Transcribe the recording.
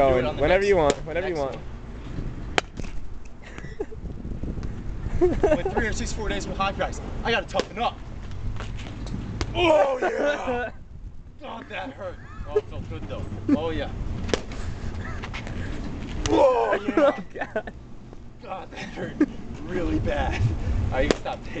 going. Whenever next- you want. Whenever you want. Went 364 days with high price. I gotta toughen up. Oh yeah! God, that hurt. Oh, it felt good though. Oh yeah. Oh, oh yeah! God. God, that hurt really bad. I can stop taping.